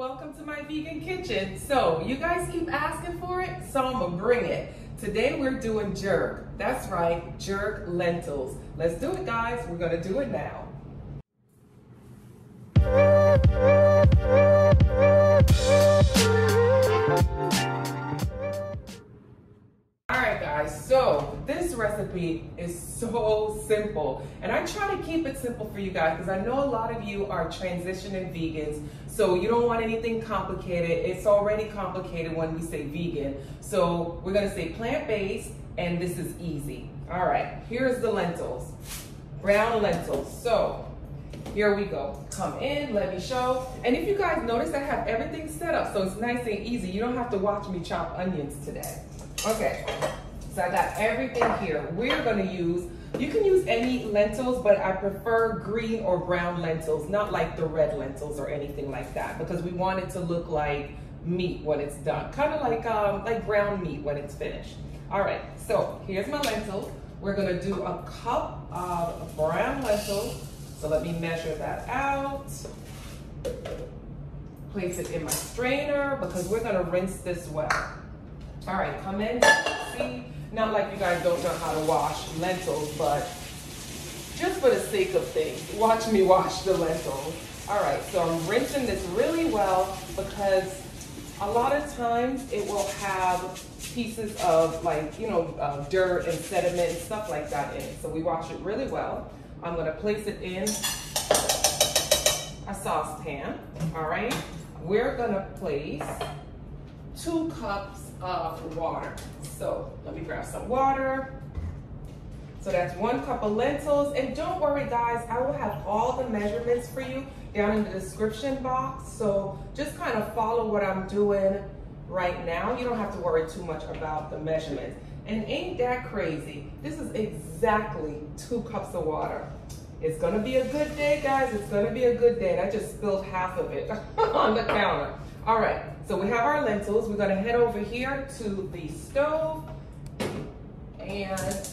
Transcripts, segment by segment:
welcome to my vegan kitchen. So you guys keep asking for it, so I'm gonna bring it. Today we're doing jerk. That's right, jerk lentils. Let's do it guys, we're gonna do it now. Recipe is so simple and I try to keep it simple for you guys because I know a lot of you are transitioning vegans so you don't want anything complicated. It's already complicated when we say vegan. So we're gonna say plant-based and this is easy. Alright, here's the lentils. Brown lentils. So here we go. Come in, let me show. And if you guys notice, I have everything set up so it's nice and easy. You don't have to watch me chop onions today. Okay, so I got everything here. We're gonna use, you can use any lentils, but I prefer green or brown lentils, not like the red lentils or anything like that, because we want it to look like meat when it's done. Kind of like, um, like brown meat when it's finished. All right, so here's my lentils. We're gonna do a cup of brown lentils. So let me measure that out. Place it in my strainer because we're gonna rinse this well. All right, come in, see, not like you guys don't know how to wash lentils, but just for the sake of things, watch me wash the lentils. All right, so I'm rinsing this really well because a lot of times it will have pieces of like, you know, uh, dirt and sediment and stuff like that in it. So we wash it really well. I'm gonna place it in a saucepan, all right? We're gonna place two cups of water. So let me grab some water. So that's one cup of lentils. And don't worry guys, I will have all the measurements for you down in the description box. So just kind of follow what I'm doing right now. You don't have to worry too much about the measurements. And ain't that crazy? This is exactly two cups of water. It's gonna be a good day, guys. It's gonna be a good day. And I just spilled half of it on the counter. All right, so we have our lentils. We're gonna head over here to the stove and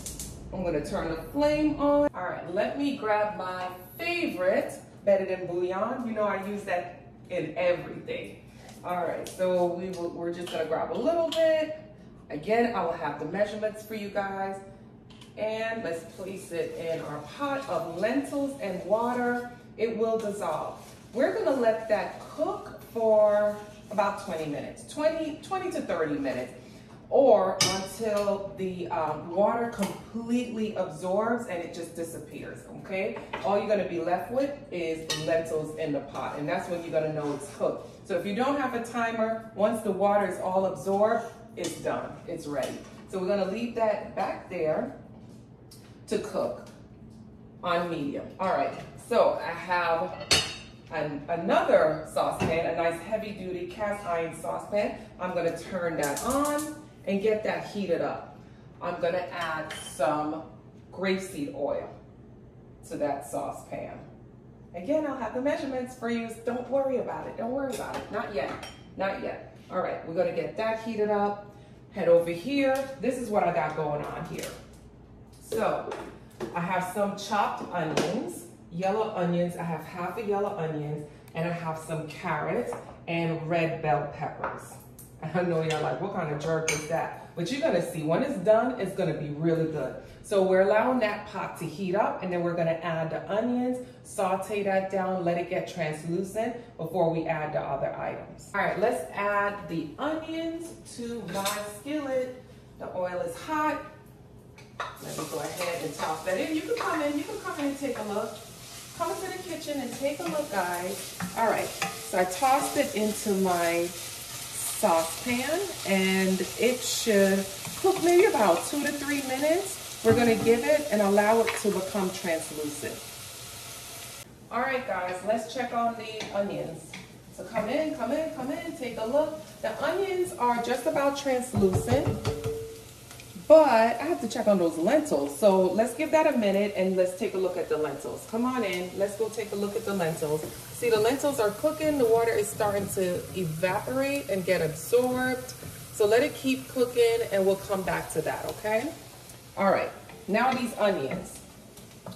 I'm gonna turn the flame on. All right, let me grab my favorite better than bouillon. You know I use that in everything. All right, so we will, we're just gonna grab a little bit. Again, I will have the measurements for you guys. And let's place it in our pot of lentils and water. It will dissolve. We're gonna let that cook for about 20 minutes, 20, 20 to 30 minutes, or until the um, water completely absorbs and it just disappears, okay? All you're gonna be left with is lentils in the pot, and that's when you're gonna know it's cooked. So if you don't have a timer, once the water is all absorbed, it's done, it's ready. So we're gonna leave that back there to cook on medium. All right, so I have an, another saucepan, a nice heavy duty cast iron saucepan. I'm gonna turn that on and get that heated up. I'm gonna add some grapeseed oil to that saucepan. Again, I'll have the measurements for you. Don't worry about it, don't worry about it. Not yet, not yet. All right, we're gonna get that heated up. Head over here. This is what I got going on here. So, I have some chopped onions yellow onions. I have half a yellow onions and I have some carrots and red bell peppers. I know y'all like, what kind of jerk is that? But you're gonna see, when it's done, it's gonna be really good. So we're allowing that pot to heat up and then we're gonna add the onions, saute that down, let it get translucent before we add the other items. All right, let's add the onions to my skillet. The oil is hot. Let me go ahead and toss that in. You can come in, you can come in and take a look come into the kitchen and take a look, guys. All right, so I tossed it into my saucepan and it should cook maybe about two to three minutes. We're gonna give it and allow it to become translucent. All right, guys, let's check on the onions. So come in, come in, come in, take a look. The onions are just about translucent. But I have to check on those lentils. So let's give that a minute and let's take a look at the lentils. Come on in, let's go take a look at the lentils. See, the lentils are cooking. The water is starting to evaporate and get absorbed. So let it keep cooking and we'll come back to that, okay? All right, now these onions.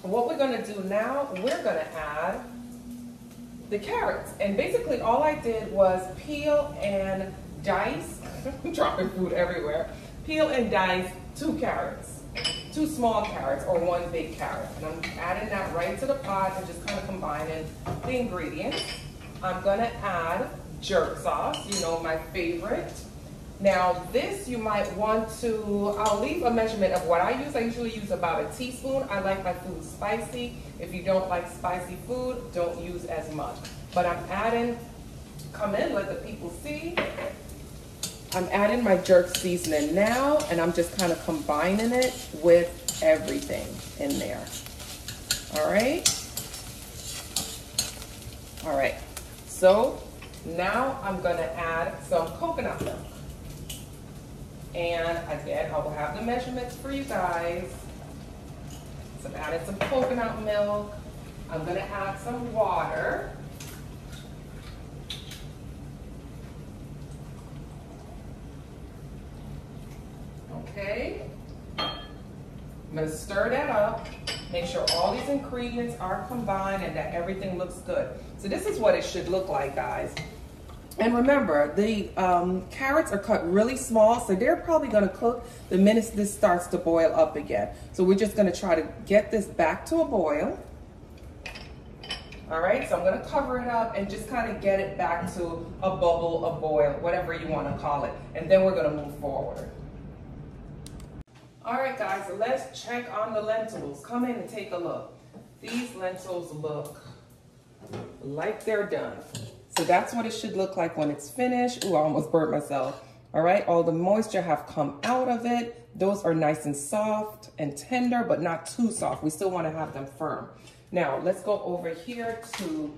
What we're gonna do now, we're gonna add the carrots. And basically all I did was peel and dice, dropping food everywhere, peel and dice two carrots, two small carrots or one big carrot. And I'm adding that right to the pot and just kind of combining the ingredients. I'm gonna add jerk sauce, you know, my favorite. Now this you might want to, I'll leave a measurement of what I use. I usually use about a teaspoon. I like my food spicy. If you don't like spicy food, don't use as much. But I'm adding, come in, let the people see. I'm adding my jerk seasoning now and I'm just kind of combining it with everything in there. All right. All right. So now I'm gonna add some coconut milk. And again, I will have the measurements for you guys. So I'm adding some coconut milk. I'm gonna add some water. Okay. I'm gonna stir that up. Make sure all these ingredients are combined and that everything looks good. So this is what it should look like, guys. And remember, the um, carrots are cut really small, so they're probably gonna cook the minute this starts to boil up again. So we're just gonna try to get this back to a boil. All right, so I'm gonna cover it up and just kind of get it back to a bubble, a boil, whatever you wanna call it. And then we're gonna move forward. All right, guys, let's check on the lentils. Come in and take a look. These lentils look like they're done. So that's what it should look like when it's finished. Ooh, I almost burnt myself. All right, all the moisture have come out of it. Those are nice and soft and tender, but not too soft. We still wanna have them firm. Now, let's go over here to,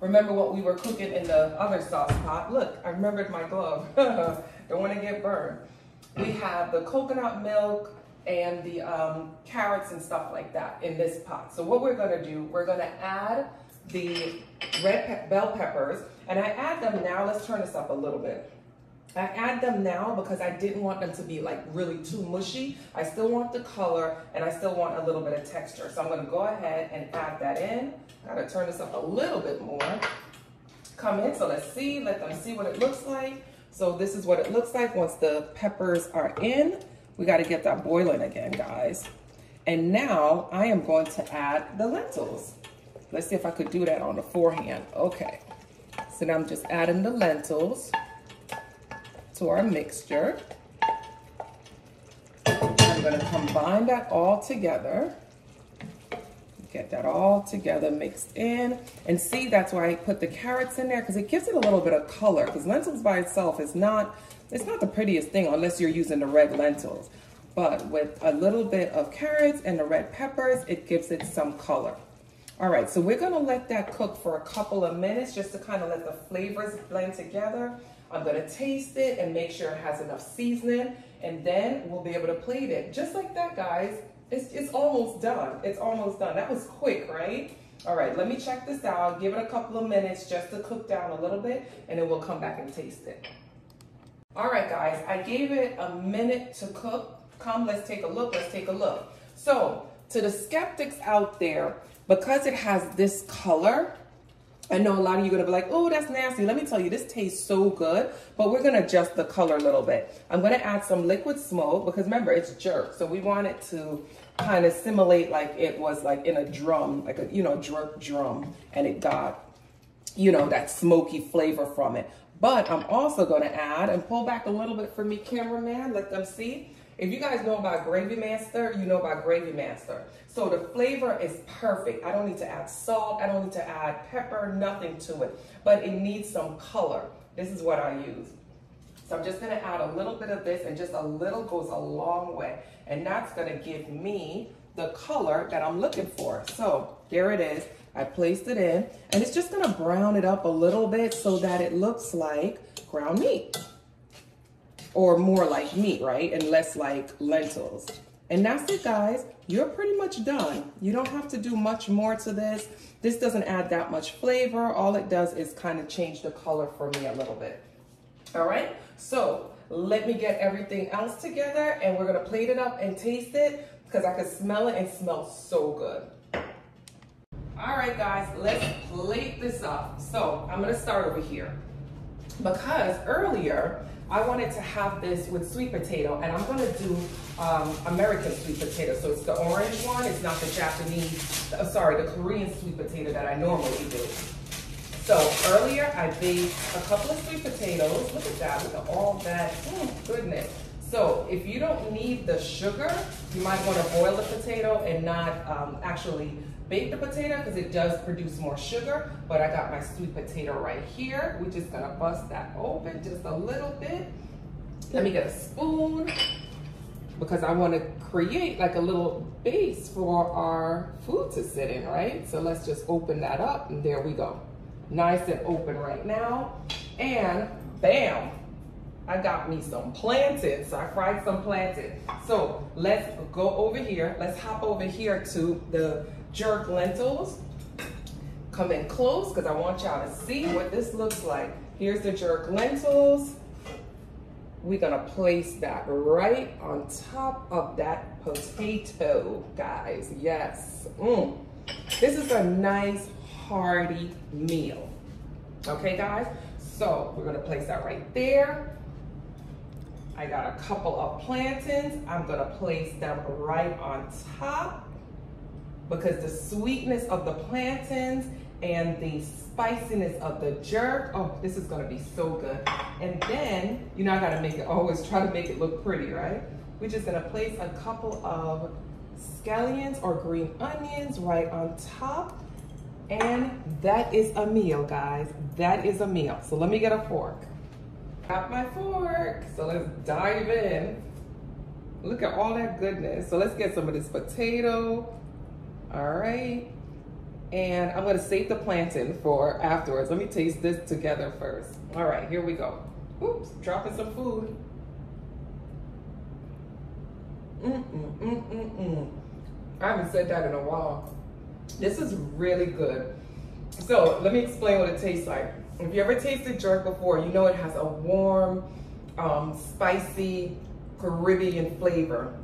remember what we were cooking in the other sauce pot. Look, I remembered my glove. Don't wanna get burned. We have the coconut milk and the um, carrots and stuff like that in this pot. So what we're gonna do, we're gonna add the red pe bell peppers, and I add them now. Let's turn this up a little bit. I add them now because I didn't want them to be like really too mushy. I still want the color and I still want a little bit of texture. So I'm gonna go ahead and add that in. Gotta turn this up a little bit more. Come in, so let's see, let them see what it looks like. So this is what it looks like once the peppers are in. We gotta get that boiling again, guys. And now I am going to add the lentils. Let's see if I could do that on the forehand. Okay. So now I'm just adding the lentils to our mixture. I'm gonna combine that all together. Get that all together mixed in. And see, that's why I put the carrots in there because it gives it a little bit of color because lentils by itself is not, it's not the prettiest thing unless you're using the red lentils. But with a little bit of carrots and the red peppers, it gives it some color. All right, so we're gonna let that cook for a couple of minutes just to kind of let the flavors blend together. I'm gonna taste it and make sure it has enough seasoning and then we'll be able to plate it. Just like that, guys. It's, it's almost done. It's almost done. That was quick, right? All right, let me check this out. Give it a couple of minutes just to cook down a little bit and then we'll come back and taste it. All right, guys, I gave it a minute to cook. Come, let's take a look, let's take a look. So, to the skeptics out there, because it has this color, I know a lot of you are gonna be like, oh, that's nasty. Let me tell you, this tastes so good, but we're gonna adjust the color a little bit. I'm gonna add some liquid smoke because remember, it's jerk. So we want it to kind of simulate like it was like in a drum, like a, you know, jerk drum, and it got, you know, that smoky flavor from it. But I'm also gonna add, and pull back a little bit for me, cameraman, let them see. If you guys know about Gravy Master, you know about Gravy Master. So the flavor is perfect. I don't need to add salt. I don't need to add pepper, nothing to it. But it needs some color. This is what I use. So I'm just gonna add a little bit of this and just a little goes a long way. And that's gonna give me the color that I'm looking for. So there it is. I placed it in and it's just gonna brown it up a little bit so that it looks like ground meat or more like meat, right? And less like lentils. And that's it, guys. You're pretty much done. You don't have to do much more to this. This doesn't add that much flavor. All it does is kind of change the color for me a little bit. All right, so let me get everything else together and we're gonna plate it up and taste it because I can smell it and smells so good. All right, guys, let's plate this up. So I'm gonna start over here because earlier I wanted to have this with sweet potato and I'm gonna do um, American sweet potato. So it's the orange one, it's not the Japanese, uh, sorry, the Korean sweet potato that I normally do. So earlier I baked a couple of sweet potatoes. Look at that, look at all that, oh, goodness. So if you don't need the sugar, you might want to boil the potato and not um, actually bake the potato because it does produce more sugar. But I got my sweet potato right here. We're just gonna bust that open just a little bit. Let me get a spoon because I want to create like a little base for our food to sit in, right? So let's just open that up and there we go. Nice and open right now. And bam, I got me some plantains. So I fried some plantains. So let's go over here. Let's hop over here to the jerk lentils. Come in close because I want y'all to see what this looks like. Here's the jerk lentils. We're gonna place that right on top of that potato, guys. Yes. Mm. This is a nice hearty meal. Okay, guys? So we're gonna place that right there. I got a couple of plantains. I'm gonna place them right on top because the sweetness of the plantains and the spiciness of the jerk, oh, this is gonna be so good. And then, you know, I gotta make it, always try to make it look pretty, right? We're just gonna place a couple of scallions or green onions right on top. And that is a meal, guys. That is a meal. So let me get a fork. Got my fork. So let's dive in. Look at all that goodness. So let's get some of this potato. All right. And I'm gonna save the plantain for afterwards. Let me taste this together first. All right, here we go. Oops, dropping some food. Mm, mm, mm, mm, mm. I haven't said that in a while. This is really good. So let me explain what it tastes like. If you ever tasted jerk before, you know it has a warm, um, spicy, Caribbean flavor.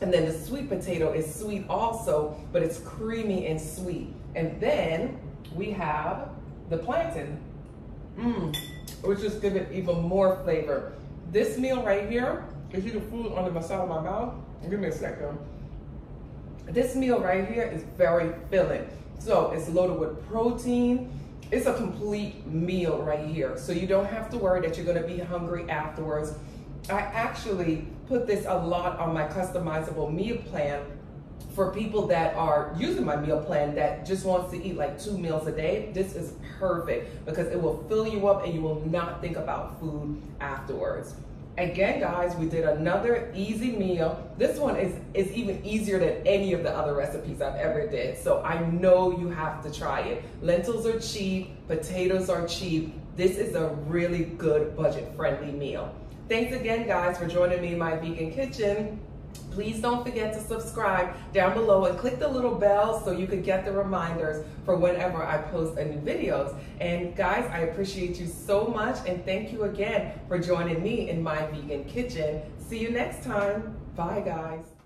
And then the sweet potato is sweet also, but it's creamy and sweet. And then we have the plantain, mmm, which just give it even more flavor. This meal right here, if you the food on the side of my mouth? Give me a second. This meal right here is very filling. So it's loaded with protein. It's a complete meal right here. So you don't have to worry that you're gonna be hungry afterwards. I actually put this a lot on my customizable meal plan for people that are using my meal plan that just wants to eat like two meals a day, this is perfect because it will fill you up and you will not think about food afterwards. Again, guys, we did another easy meal. This one is, is even easier than any of the other recipes I've ever did. So I know you have to try it. Lentils are cheap, potatoes are cheap. This is a really good budget-friendly meal. Thanks again, guys, for joining me in my vegan kitchen. Please don't forget to subscribe down below and click the little bell so you can get the reminders for whenever I post a new videos. And guys, I appreciate you so much and thank you again for joining me in my vegan kitchen. See you next time. Bye guys.